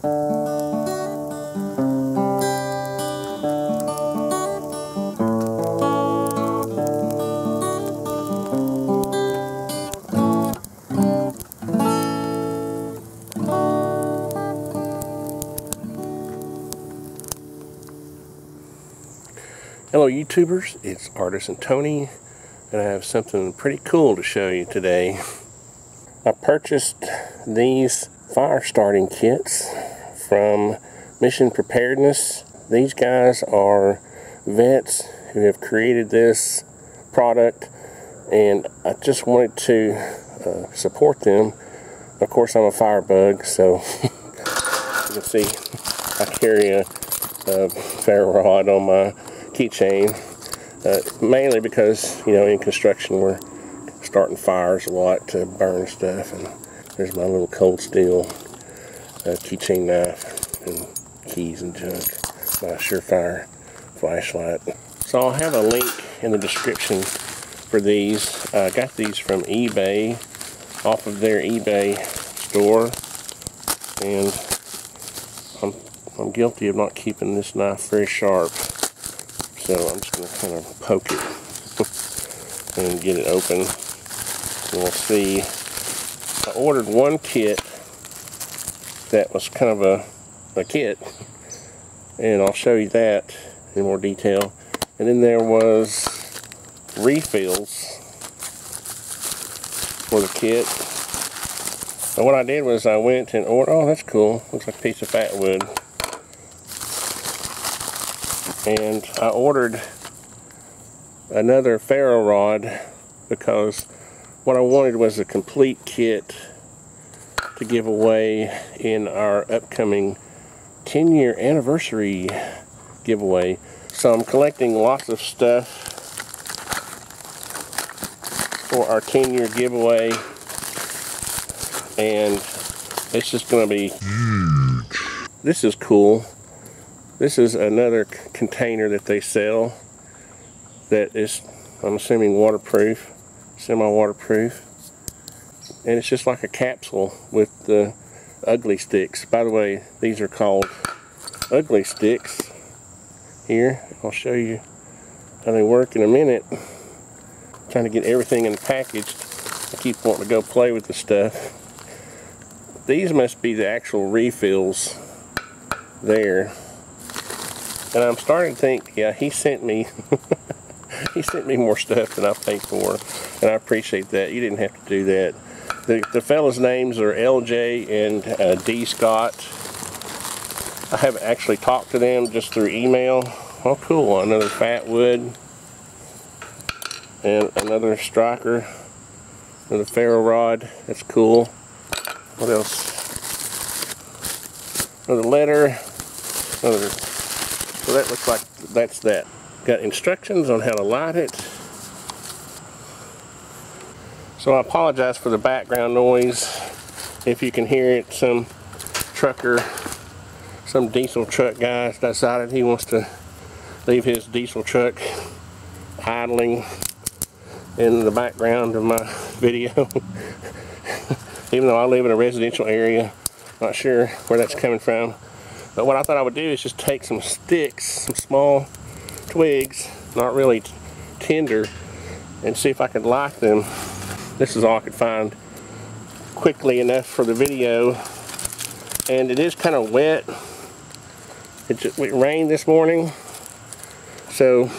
Hello YouTubers, it's Artisan Tony and I have something pretty cool to show you today. I purchased these fire starting kits from Mission Preparedness. These guys are vets who have created this product and I just wanted to uh, support them. Of course I'm a firebug so you can see I carry a, a ferro rod on my keychain. Uh, mainly because, you know, in construction we're starting fires a lot to burn stuff. And there's my little cold steel uh, keychain knife and keys and junk. My Surefire flashlight. So I'll have a link in the description for these. I got these from eBay, off of their eBay store. And I'm, I'm guilty of not keeping this knife very sharp. So I'm just going to kind of poke it and get it open. And we'll see. I ordered one kit that was kind of a, a kit. And I'll show you that in more detail. And then there was refills for the kit. So what I did was I went and ordered, oh that's cool, looks like a piece of fat wood and I ordered another ferro rod because what I wanted was a complete kit to give away in our upcoming 10 year anniversary giveaway. So I'm collecting lots of stuff for our 10 year giveaway and it's just going to be huge. This is cool. This is another container that they sell that is, I'm assuming, waterproof, semi-waterproof. And it's just like a capsule with the ugly sticks. By the way, these are called ugly sticks. Here, I'll show you how they work in a minute. I'm trying to get everything in the package. I keep wanting to go play with the stuff. These must be the actual refills there. And I'm starting to think, yeah, he sent me, he sent me more stuff than I paid for, and I appreciate that. You didn't have to do that. The, the fellas' names are LJ and uh, D. Scott. I haven't actually talked to them just through email. Oh, cool. Another fat wood. And another striker. Another ferro rod. That's cool. What else? Another letter. Another so that looks like that's that. Got instructions on how to light it. So I apologize for the background noise. If you can hear it, some trucker, some diesel truck guy decided he wants to leave his diesel truck idling in the background of my video. Even though I live in a residential area, not sure where that's coming from. But what I thought I would do is just take some sticks, some small twigs, not really tender, and see if I could light them. This is all I could find quickly enough for the video. And it is kind of wet. It, just, it rained this morning. So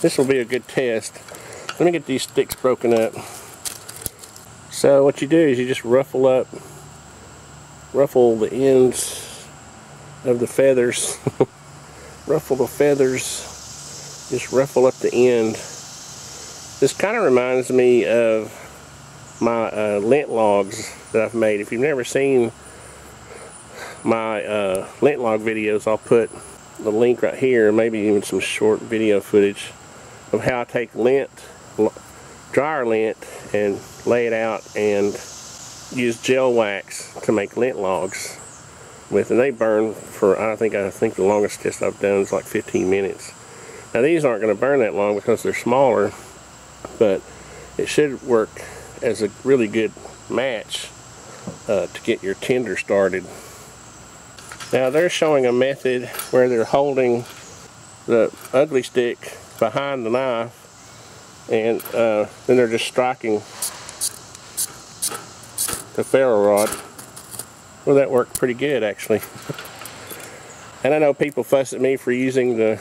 this will be a good test. Let me get these sticks broken up. So what you do is you just ruffle up, ruffle the ends of the feathers. ruffle the feathers, just ruffle up the end. This kind of reminds me of my uh, lint logs that I've made. If you've never seen my uh, lint log videos, I'll put the link right here, maybe even some short video footage of how I take lint, dryer lint, and lay it out and use gel wax to make lint logs with and they burn for I think I think the longest test I've done is like 15 minutes now these aren't going to burn that long because they're smaller but it should work as a really good match uh, to get your tinder started Now they're showing a method where they're holding the ugly stick behind the knife and uh, then they're just striking the ferro rod. Well that worked pretty good actually. and I know people fuss at me for using the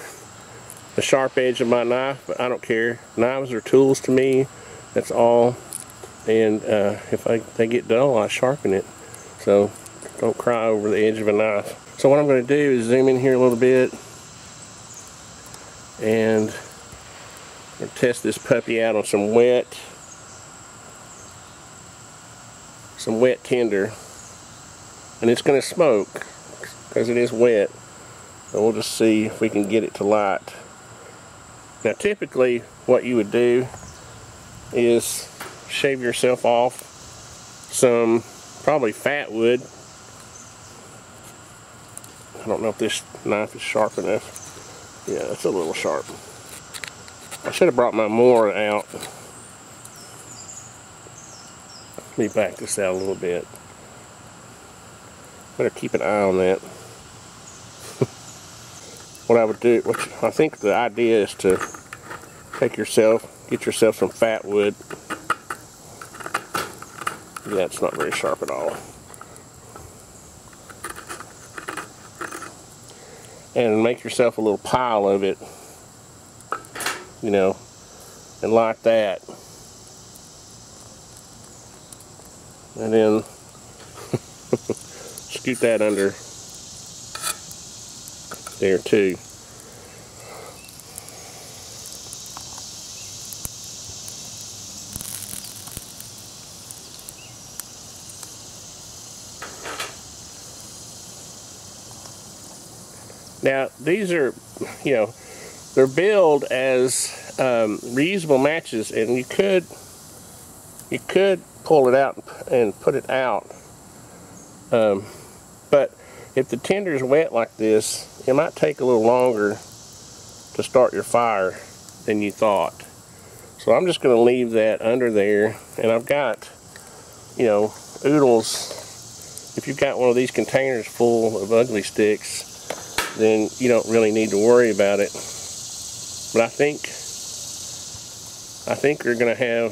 the sharp edge of my knife, but I don't care. Knives are tools to me, that's all. And uh, if I, they get dull, I sharpen it. So don't cry over the edge of a knife. So what I'm going to do is zoom in here a little bit and test this puppy out on some wet some wet tinder and it's going to smoke because it is wet and we'll just see if we can get it to light now typically what you would do is shave yourself off some probably fat wood. I don't know if this knife is sharp enough. Yeah, it's a little sharp. I should have brought my Mora out. Let me back this out a little bit. Better keep an eye on that. what I would do, I think the idea is to take yourself, get yourself some fat wood yeah, it's not very sharp at all. And make yourself a little pile of it, you know, and like that. And then scoot that under there too. Now, these are, you know, they're billed as um, reusable matches, and you could, you could pull it out and put it out. Um, but if the tinder is wet like this, it might take a little longer to start your fire than you thought. So I'm just going to leave that under there, and I've got, you know, oodles. If you've got one of these containers full of ugly sticks, then you don't really need to worry about it. But I think I think you're going to have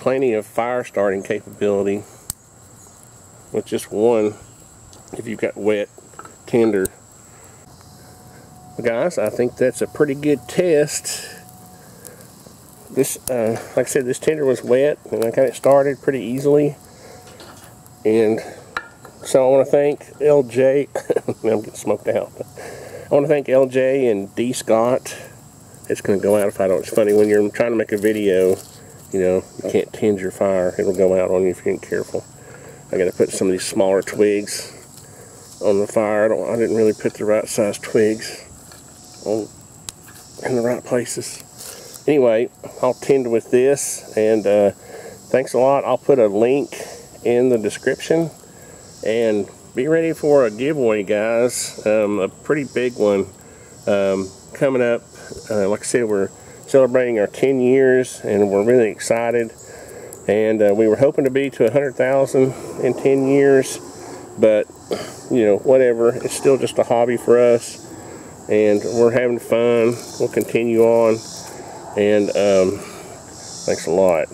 plenty of fire starting capability with just one if you've got wet tinder. Guys, I think that's a pretty good test. This, uh, like I said, this tinder was wet and I got it started pretty easily. And so I want to thank LJ. I'm getting smoked out. I want to thank LJ and D Scott. It's going to go out if I don't. It's funny when you're trying to make a video, you know, you can't tend your fire. It'll go out on you if you're not careful. I got to put some of these smaller twigs on the fire. I, don't, I didn't really put the right size twigs on in the right places. Anyway, I'll tend with this, and uh, thanks a lot. I'll put a link in the description and be ready for a giveaway guys. Um, a pretty big one um, coming up. Uh, like I said we're celebrating our 10 years and we're really excited. And uh, we were hoping to be to 100,000 in 10 years but you know whatever. It's still just a hobby for us and we're having fun. We'll continue on. And um, thanks a lot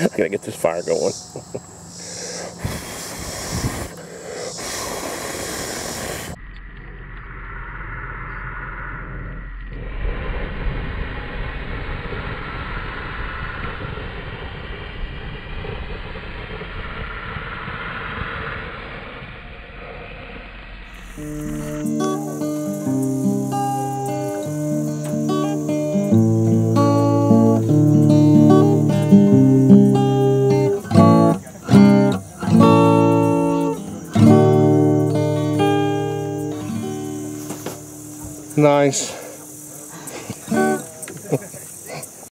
I gotta get this fire going. nice